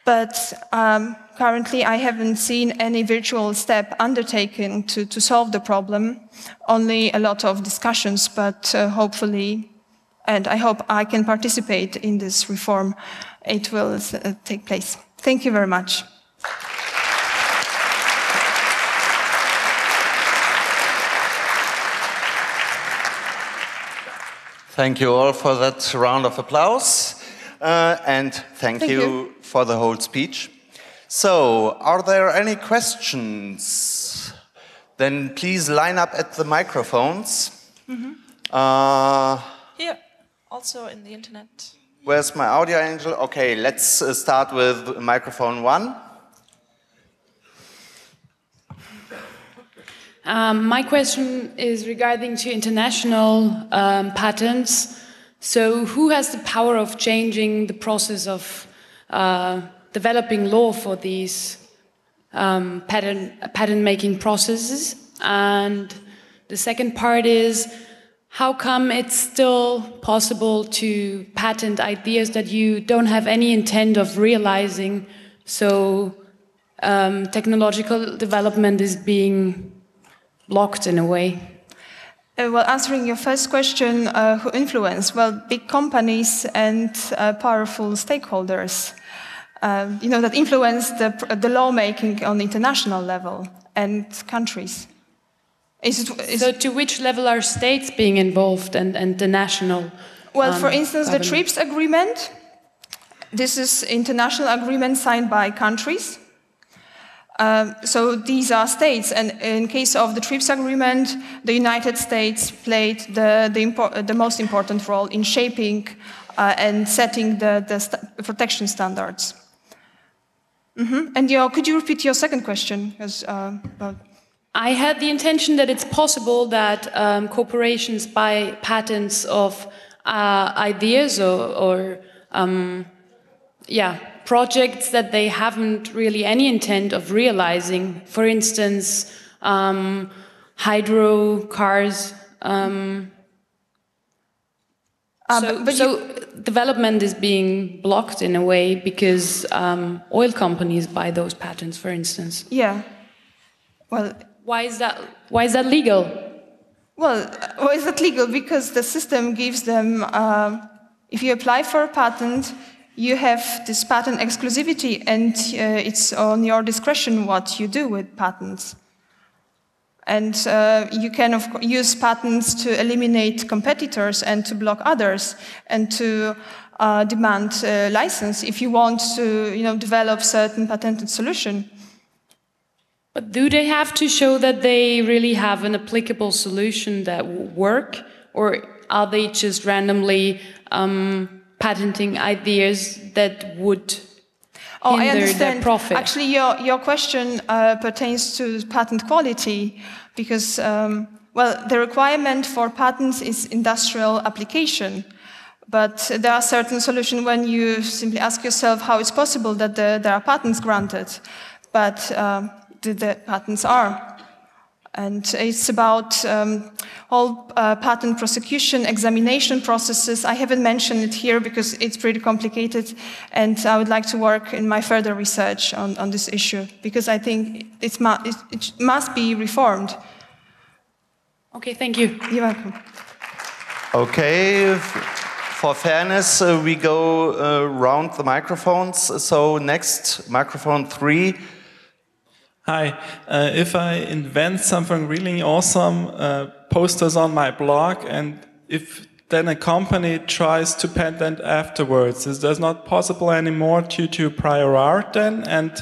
But um, currently, I haven't seen any virtual step undertaken to, to solve the problem, only a lot of discussions, but uh, hopefully, and I hope I can participate in this reform, it will uh, take place. Thank you very much. Thank you all for that round of applause. Uh, and thank, thank you, you, for the whole speech. So, are there any questions then please line up at the microphones. Uh, Here, also in the internet. where's my audio angel? Okay, let's uh, start with microphone one. Um, my question is regarding to international um, patents. So, who has the power of changing the process of uh, developing law for these um, patent patent making processes? And the second part is, how come it's still possible to patent ideas that you don't have any intent of realizing? So, um, technological development is being blocked in a way. Uh, well, answering your first question, uh, who influence? Well, big companies and uh, powerful stakeholders. Uh, you know that influence the, the lawmaking on the international level and countries. Is it, is So, to which level are states being involved and, and the national? Well, um, for instance, the? TRIPS agreement. This is international agreement signed by countries. Um, so these are states, and in case of the TRIPS agreement, the United States played the, the, the most important role in shaping uh, and setting the, the st- protection standards. Mhm. And your, could you repeat your second question? 'Cause, uh, I had the intention that it's possible that um, corporations buy patents of uh, ideas or, or um, yeah, projects that they haven't really any intent of realizing. For instance, um, hydro cars. Um, Uh, so, but- but so development is being blocked in a way because um, oil companies buy those patents, for instance. yeah. Well, Why is that? Why is that legal? Well, why is that legal? Because the system gives them, uh, if you apply for a patent, you have this patent exclusivity, and uh, it's on your discretion what you do with patents. And uh, you can of use patents to eliminate competitors and to block others, and to uh, demand uh, license if you want to, you know, develop certain patented solution. But do they have to show that they really have an applicable solution that will work, or are they just randomly um, patenting ideas that would Oh, I understand. profit? Actually, your, your question uh, pertains to patent quality because, um, well, the requirement for patents is industrial application. But there are certain solutions when you simply ask yourself how it's possible that the, there are patents granted, but um, the, the patents are. And it's about um, all uh, patent prosecution examination processes. I haven't mentioned it here because it's pretty complicated, and I would like to work in my further research on, on this issue because I think it's mu- it, it must be reformed. okay, thank you. You're welcome. Okay, for fairness, uh, we go uh, round the microphones. So next, microphone three. Hi, uh, if I invent something really awesome, uh, posters on my blog, and if then a company tries to patent afterwards, is that not possible anymore due to prior art then? And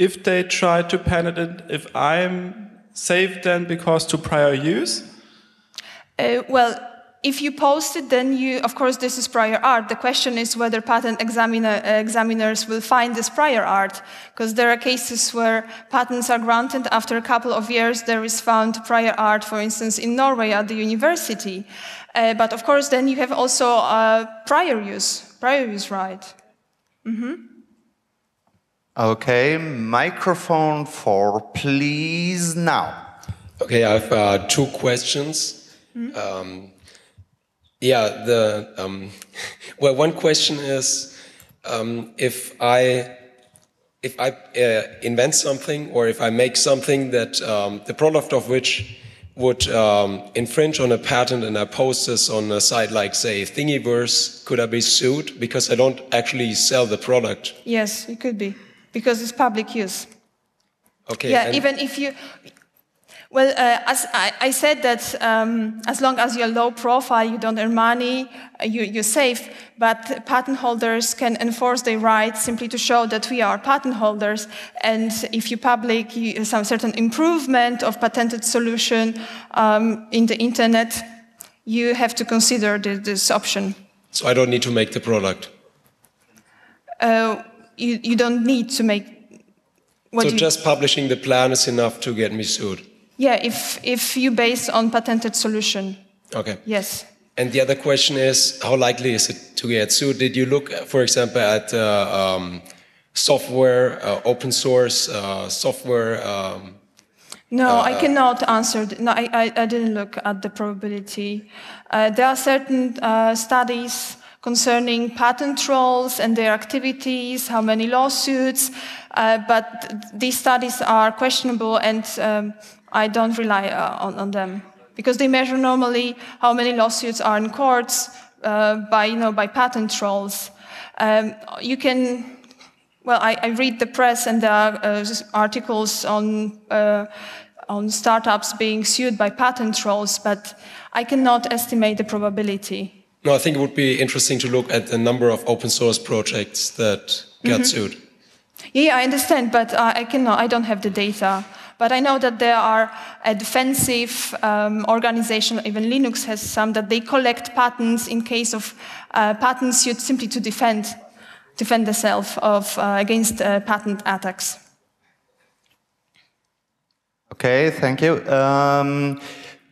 if they try to patent it, if I'm safe then because to prior use? Uh, well, if you post it, then you, of course, this is prior art. The question is whether patent examiner, uh, examiners will find this prior art, because there are cases where patents are granted after a couple of years. There is found prior art, for instance, in Norway at the university. Uh, but of course, then you have also uh, prior use, prior use right. Okay, microphone four, please now. Okay, I have uh, two questions. Um, yeah, the um, *laughs* well, one question is um, if I if I uh, invent something or if I make something that um, the product of which would um, infringe on a patent and I post this on a site like say Thingiverse, could I be sued because I don't actually sell the product? Yes, it could be, because it's public use. Okay. yeah, even if you. Well, uh, as I, I, said that um, as long as you're low profile, you don't earn money, uh, you, are safe. But patent holders can enforce their rights simply to show that we are patent holders. And if you public you, some certain improvement of patented solution um, in the internet, you have to consider the, this option. So I don't need to make the product. Uh, you, you don't need to make. so just publishing the plan is enough to get me sued. Yeah, if, if you base on patented solution. Okay. Yes. And the other question is, how likely is it to get sued? Did you look, for example, at uh, um, software, uh, open source uh, software? Um, no, I uh, cannot answer. No, I, I, I, didn't look at the probability. Uh, there are certain uh, studies concerning patent trolls and their activities, how many lawsuits, but these studies are questionable and um, I don't rely uh, on, on, them because they measure normally how many lawsuits are in courts uh, by, you know, by patent trolls. Um, you can, well, I, I, read the press and there are uh, articles on, uh, on startups being sued by patent trolls, but I cannot estimate the probability. No, I think it would be interesting to look at the number of open source projects that got mm -hmm. sued. Yeah, I understand, but I cannot, I don't have the data. But I know that there are a defensive um, organization, even Linux has some, that they collect patents in case of uh, patent suit simply to defend, defend themselves of, uh, against uh, patent attacks. Okay, thank you. Um,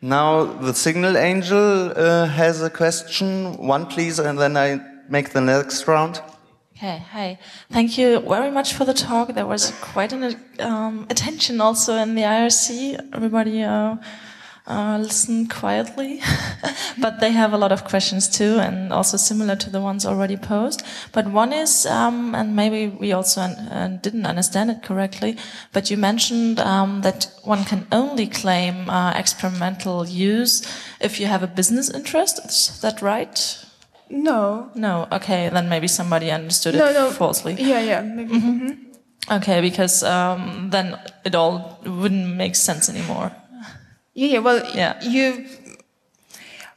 now the Signal Angel uh, has a question. One, please, and then I make the next round. Okay, hi. Thank you very much for the talk. There was quite an um, attention also in the IRC. Everybody uh, uh, listened quietly, *laughs* but they have a lot of questions too, and also similar to the ones already posed. But one is, um, and maybe we also uh, didn't understand it correctly, but you mentioned um, that one can only claim uh, experimental use if you have a business interest. Is that right? No. No. Okay, then maybe somebody understood no, it no. falsely. Yeah, yeah, maybe. Mm -hmm. Mm -hmm. Okay, because um, then it all wouldn't make sense anymore. Yeah, yeah. Well, yeah. you.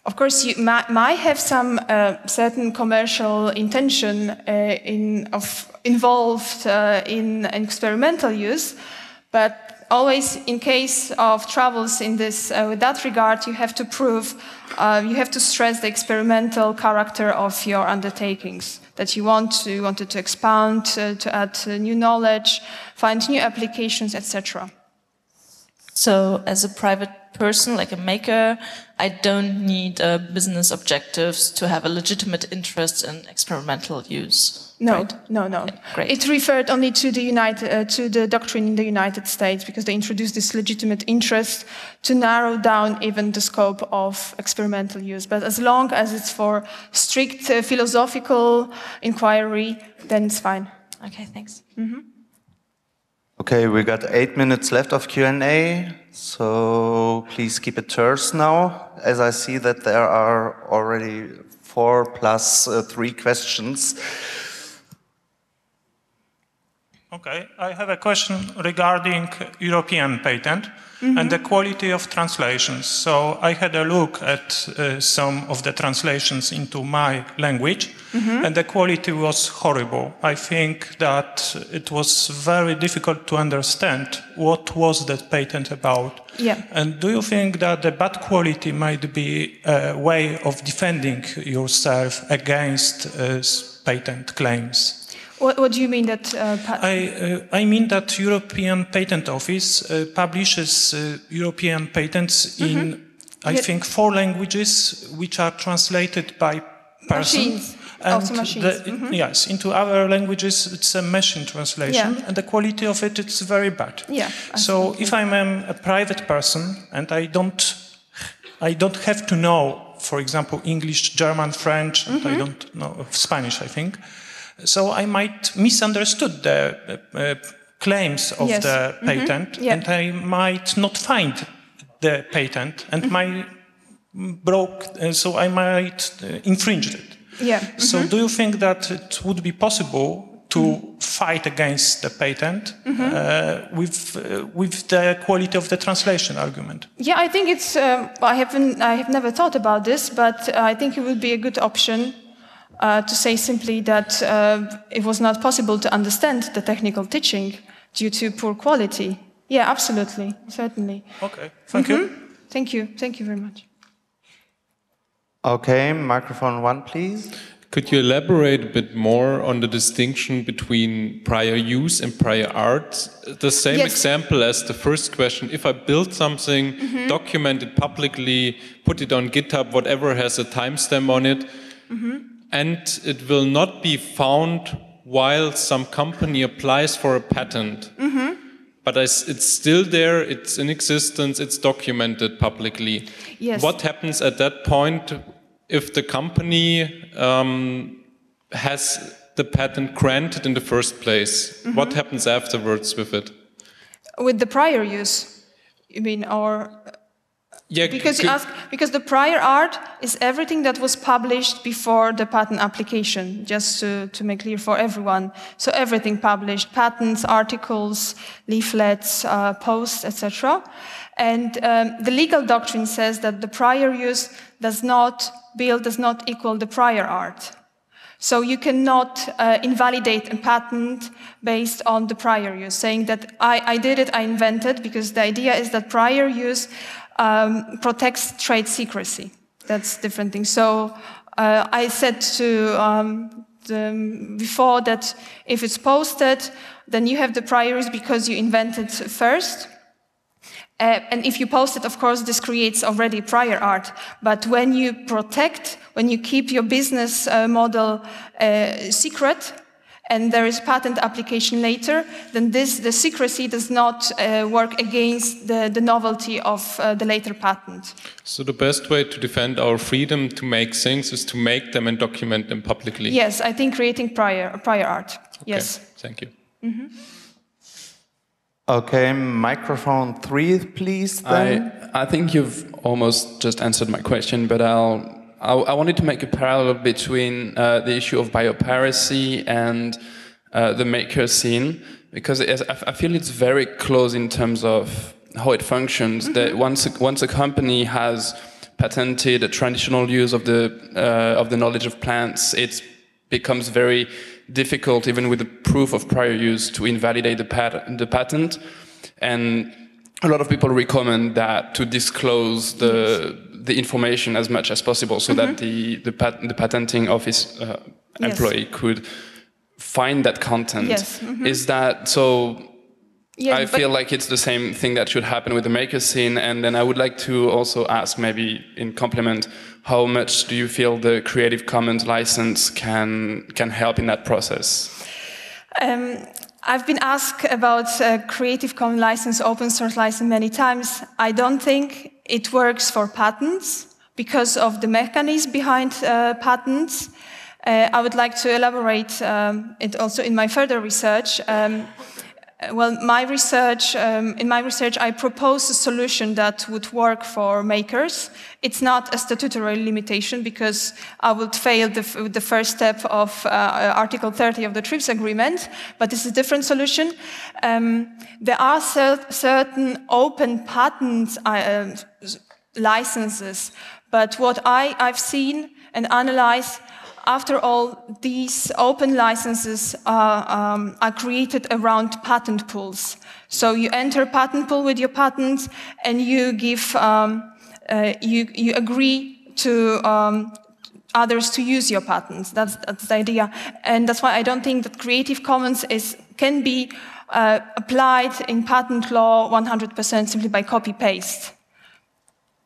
Of course, you might, might have some uh, certain commercial intention uh, in of involved uh, in experimental use, but always in case of troubles in this uh, with that regard, you have to prove uh, you have to stress the experimental character of your undertakings, that you want to, you wanted to expand, uh, to add uh, new knowledge, find new applications, etc. So, as a private person, like a maker, I don't need uh, business objectives to have a legitimate interest in experimental use. No, right? no, no. Great. It referred only to the United, uh, to the doctrine in the United States because they introduced this legitimate interest to narrow down even the scope of experimental use. But as long as it's for strict uh, philosophical inquiry, then it's fine. Okay, thanks. Mm -hmm. Okay, we got eight minutes left of Q&A, so please keep it terse now, as I see that there are already four plus uh, three questions. Okay, I have a question regarding European patent mm -hmm. and the quality of translations. So I had a look at uh, some of the translations into my language, mm -hmm. and the quality was horrible. I think that it was very difficult to understand what was that patent about. Yeah. And do you think that the bad quality might be a way of defending yourself against uh, patent claims? What, what do you mean that? Uh, I, uh, I mean that European Patent Office uh, publishes uh, European patents mm -hmm. in, I yeah. think, four languages, which are translated by person. Machines. And also machines. The, mm -hmm. Yes, into other languages, it's a machine translation, yeah. and the quality of it is very bad. Yeah. So if I'm um, a private person and I don't, I don't have to know, for example, English, German, French, mm -hmm. and I mm-hmm. don't know Spanish, I think. So I might misunderstood the uh, claims of yes. the mm-hmm. patent, mm -hmm. yeah. and I might not find the patent, and mm -hmm. my broke, uh, so I might uh, infringe it. Yeah. So mm -hmm. do you think that it would be possible to fight against the patent uh, with, uh, with the quality of the translation argument. Yeah, I think it's. Um, I haven't. I have never thought about this, but uh, I think it would be a good option uh, to say simply that uh, it was not possible to understand the technical teaching due to poor quality. Yeah, absolutely, certainly. Okay, thank you. Thank you. Thank you very much. Okay, microphone one, please. Could you elaborate a bit more on the distinction between prior use and prior art? The same Yes. example as the first question. If I build something, Mm-hmm. document it publicly, put it on GitHub, whatever has a timestamp on it, Mm-hmm. And it will not be found while some company applies for a patent. Mm-hmm. But it's still there, it's in existence, it's documented publicly. Yes. What happens at that point if the company um, has the patent granted in the first place? Mm-hmm. What happens afterwards with it? With the prior use, you mean, or Yeah, because you ask because the prior art is everything that was published before the patent application just to, to make clear for everyone. So everything published patents articles leaflets uh, posts etc and um, the legal doctrine says that the prior use does not build does not equal the prior art. So you cannot uh, invalidate a patent based on the prior use, saying that I, I did it, I invented, because the idea is that prior use um, protects trade secrecy. That's different thing. So uh, I said to um, the, before that if it's posted, then you have the prior use because you invented first. Uh, and if you post it, of course, this creates already prior art. But when you protect, when you keep your business uh, model uh, secret, and there is patent application later, then this, the secrecy does not uh, work against the, the novelty of uh, the later patent. So the best way to defend our freedom to make things is to make them and document them publicly. Yes, I think creating prior, prior art. Okay, Yes. Thank you. Okay, microphone three, please. Then. I, I think you've almost just answered my question, but I'll, I, I wanted to make a parallel between uh, the issue of biopiracy and uh, the maker scene, because I, I feel it's very close in terms of how it functions. That once, a- once a company has patented a traditional use of the, uh, of the knowledge of plants, it becomes very difficult, even with the proof of prior use, to invalidate the, pat- the patent. And a lot of people recommend that to disclose the the information as much as possible, so that the the, pat- the patenting office uh, Yes. employee could find that content. Yes, mhm. Is that so? Yes, I feel like it's the same thing that should happen with the maker scene, and then I would like to also ask, maybe in complement, how much do you feel the Creative Commons license can can help in that process? Um, I've been asked about uh, Creative Commons license, open source license many times. I don't think it works for patents because of the mechanism behind uh, patents. Uh, I would like to elaborate um, it also in my further research. Um, well, my research, um, in my research, I propose a solution that would work for makers. It's not a statutory limitation because I would fail the, the first step of uh, Article 30 of the TRIPS agreement, but it's a different solution. Um, there are cer- certain open patent uh, um, licenses, but what I, I've seen and analyzed after all, these open licenses are, um, are created around patent pools. So you enter patent pool with your patent, and you give, um, uh, you you agree to um, others to use your patents. That's, that's the idea, and that's why I don't think that Creative Commons is can be uh, applied in patent law 100% simply by copy paste.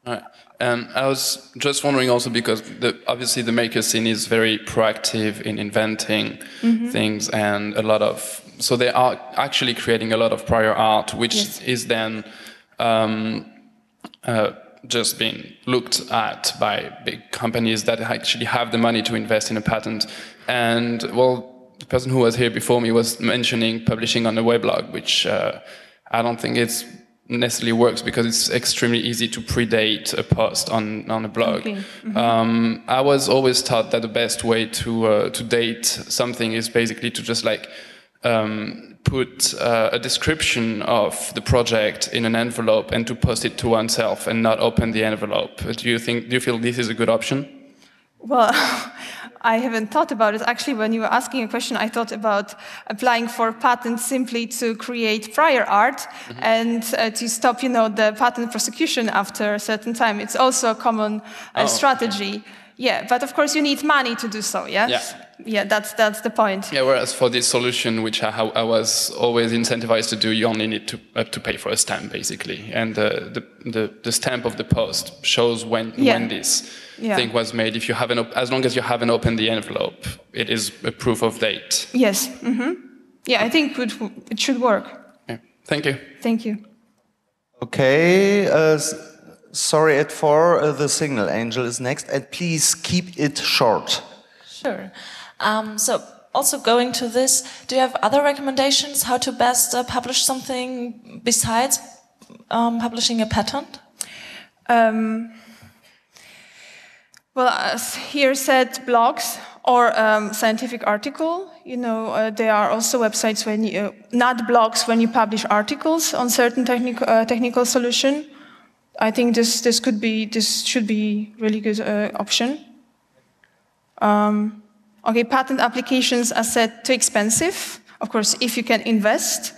Right. Um, I was just wondering also because the, obviously the maker scene is very proactive in inventing things and a lot of so they are actually creating a lot of prior art which Yes. is then um, uh, just being looked at by big companies that actually have the money to invest in a patent and well the person who was here before me was mentioning publishing on a weblog which uh, I don't think it's necessarily works because it's extremely easy to predate a post on, on a blog. Okay. Um, I was always taught that the best way to uh, to date something is basically to just like um, put uh, a description of the project in an envelope and to post it to oneself and not open the envelope. Do you think? Do you feel this is a good option? Well, *laughs* I haven't thought about it. Actually, when you were asking a question, I thought about applying for patents simply to create prior art mm -hmm. and uh, to stop, you know, the patent prosecution after a certain time. It's also a common uh, oh, strategy. Okay. Yeah, but of course you need money to do so. Yes. Yeah yeah, that's that's the point. Yeah. Whereas for this solution, which I, I was always incentivized to do, you only need to uh, to pay for a stamp basically, and uh, the, the the stamp of the post shows when yeah. when this yeah. thing was made. If you haven't, as long as you haven't opened the envelope, it is a proof of date. Yes. Mm -hmm. Yeah, I think it, it should work. Yeah. Thank you. Thank you. Okay. Uh, sorry, at four, uh, the signal angel is next, and please keep it short. Sure. Um, so also going to this, do you have other recommendations how to best uh, publish something besides um, publishing a patent? Um, well, as here said, blogs or um, scientific article. You know, uh, there are also websites when you, uh, not blogs when you publish articles on certain technical uh, technical solution. I think this this could be this should be really good uh, option. Um, Okay, patent applications are said too expensive. Of course, if you can invest,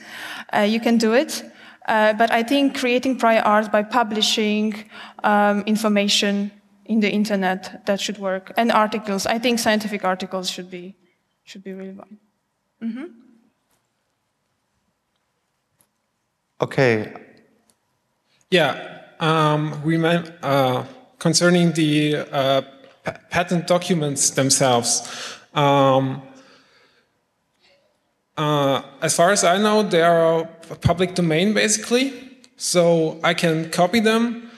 uh, you can do it. But I think creating prior art by publishing um, information in the internet that should work, and articles. I think scientific articles should be should be really fun. Mm -hmm. Okay. Yeah. Um, we uh, concerning the uh, patent documents themselves. Um, uh, as far as I know, they are public domain basically. So I can copy them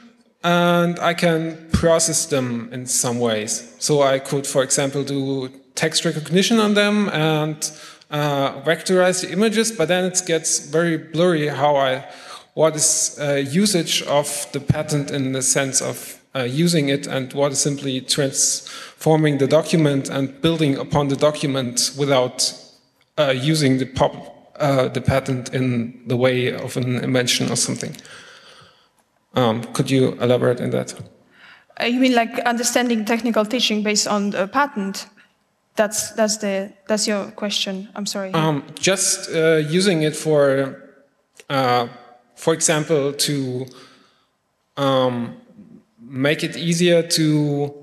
and I can process them in some ways. So I could, for example, do text recognition on them and uh, vectorize the images, but then it gets very blurry how I, what is uh, usage of the patent in the sense of uh, using it and what is simply transforming the document and building upon the document without uh, using the, pop, uh, the patent in the way of an invention or something. Um, could you elaborate on that? Uh, you mean like understanding technical teaching based on the patent? That's that's the that's your question. I'm sorry. Um, just uh, using it for, uh, for example, to um, make it easier to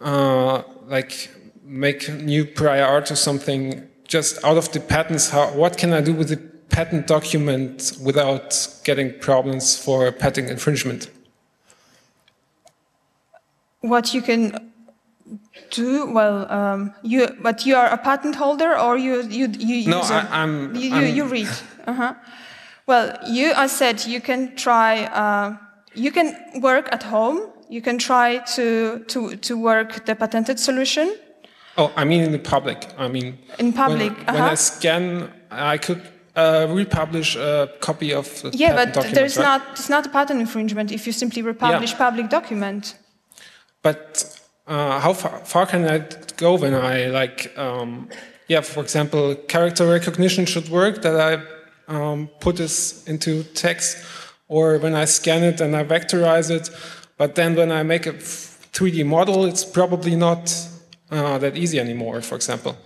uh, like make new prior art or something just out of the patents. How, what can I do with the patent document without getting problems for patent infringement? What you can do well, um, you but you are a patent holder or you you you no, I, am you, you, you read. Uh -huh. Well, you I said you can try. Uh, you can work at home you can try to, to, to work the patented solution. Oh, I mean in the public. I mean in public. When, uh -huh. when I scan, I could uh, republish a copy of the yeah, but there's right? not it's not a patent infringement if you simply republish yeah. public document. But uh, how far, far, can I go when I like um, yeah, for example, character recognition should work that I um, put this into text, or when I scan it and I vectorize it but then when I make a 3D model, it's probably not uh, that easy anymore, for example.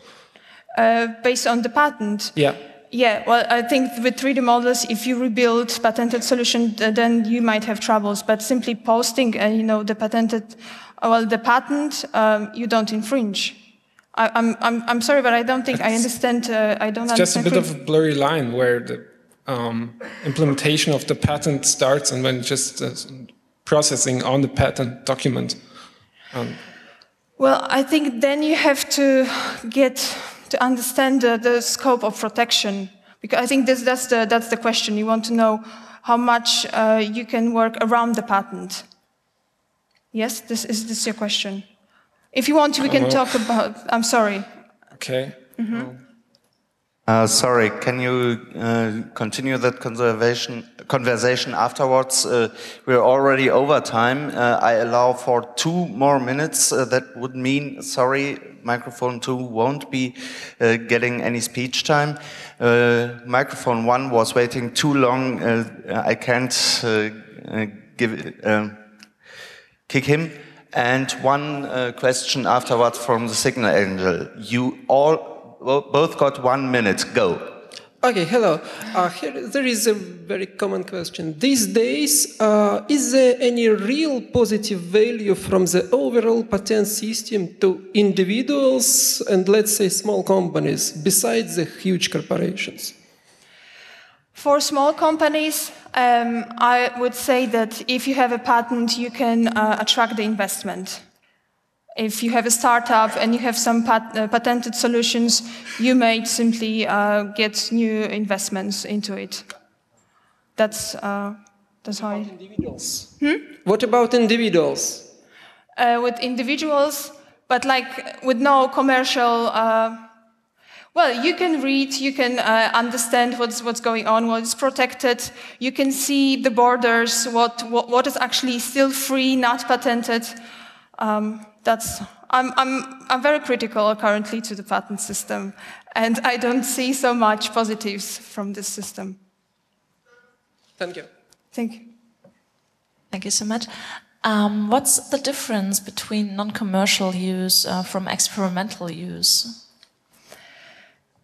Uh, based on the patent? Yeah. Yeah, well, I think with 3D models, if you rebuild patented solution, then you might have troubles. But simply posting, uh, you know, the patented, uh, well, the patent, um, you don't infringe. I, am I'm, I'm, I'm sorry, but I don't think it's, I understand. Uh, I don't it's just a bit of a blurry line where the um, implementation of the patent starts and when just uh, processing on the patent document? Um, well, I think then you have to get to understand the, the scope of protection because I think this, that's the that's the question. You want to know how much uh, you can work around the patent. Yes, this is this your question. If you want, we can talk about. I'm sorry. Okay. Mm -hmm. uh, sorry, can you uh, continue that conservation conversation afterwards. Uh, we're already over time. Uh, I allow for two more minutes. Uh, that would mean, sorry, microphone two won't be uh, getting any speech time. Uh, microphone one was waiting too long. I can't give kick him. And one question afterwards from the signal angel. You all both got one minute. Go. Okay, hello. Uh, here, there is a very common question. These days, uh, is there any real positive value from the overall patent system to individuals and, let's say, small companies, besides the huge corporations? For small companies, um, I would say that if you have a patent, you can uh, attract the investment. If you have a startup and you have some pat uh, patented solutions, you may simply uh, get new investments into it. That's, uh, that's how. What about individuals? Hmm? What about individuals? Uh, with individuals, but like with no commercial. Uh, well, you can read, you can uh, understand what's, what's going on, what is protected. You can see the borders, what, what, what is actually still free, not patented. Um, that's, I'm, I'm, I'm very critical currently to the patent system, and I don't see so much positives from this system. Thank you. Thank you. Thank you so much. Um, what's the difference between non-commercial use uh, from experimental use?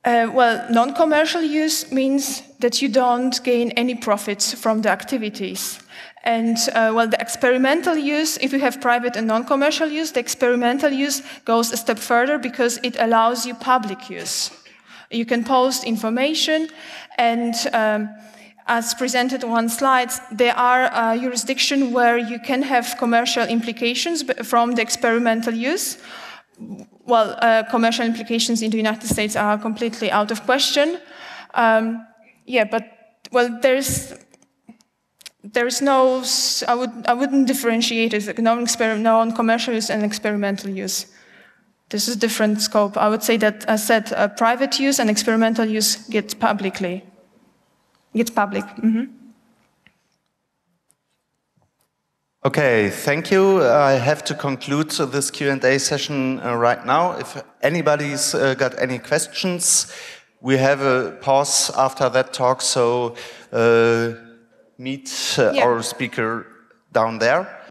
Uh, well, non-commercial use means that you don't gain any profits from the activities. And uh, well, the experimental use, if you have private and non-commercial use, the experimental use goes a step further because it allows you public use. You can post information and um, as presented on one slide, there are uh, jurisdictions where you can have commercial implications from the experimental use. Well, uh, commercial implications in the United States are completely out of question. Um, yeah, but well, there's there is no, I, would, I wouldn't differentiate it, non-commercial use and experimental use. This is different scope. I would say that, as said, uh, private use and experimental use get publicly, gets public. Mm -hmm. Okay, thank you. I have to conclude this Q&A session uh, right now. If anybody's uh, got any questions, we have a pause after that talk, so uh, meet uh, yeah. our speaker down there.